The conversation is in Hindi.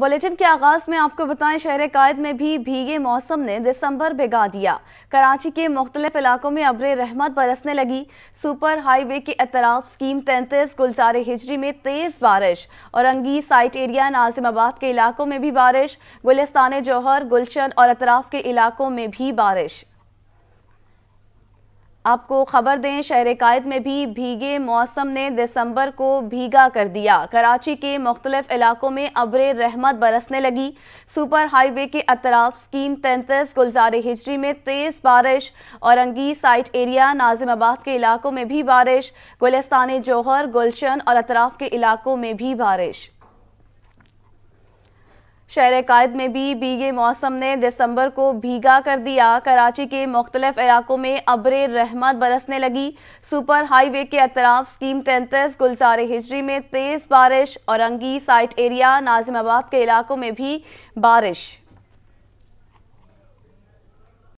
बुलेटिन के आगाज़ में आपको बताएँ, शहर कायद में भी भीगे मौसम ने दिसंबर भिगा दिया। कराची के मुख्तलिफ़ इलाकों में अब्र रहमत बरसने लगी। सुपर हाईवे के अतराफ स्कीम तैंतीस, गुलजार हिजरी में तेज बारिश। और अंगी साइट एरिया नाजिमाबाद के इलाकों में भी बारिश। गुलिस्तान जौहर गुलशन और अतराफ के इलाकों में भी बारिश। आपको खबर दें, शहर कायद में भी भीगे मौसम ने दिसंबर को भीगा कर दिया। कराची के मुख्तलिफ़ इलाकों में अब्र रहमत बरसने लगी। सुपर हाईवे के अतराफ स्कीम तैंतीस, गुलजार हिजरी में तेज़ बारिश। और अंगी साइट एरिया, नाजिमाबाद के इलाकों में भी बारिश। गुलस्तान, जौहर, गुलशन और अतराफ के इलाकों में भी बारिश। शहर कायद में भी भीगे मौसम ने दिसंबर को भीगा कर दिया। कराची के मुख्तलिफ़ इलाकों में अब्र रहमत बरसने लगी। सुपर हाईवे के अतराफ स्कीम तैंतीस गुलजार हिजरी में तेज़ बारिश और अंगी साइट एरिया, नाजिमाबाद के इलाकों में भी बारिश।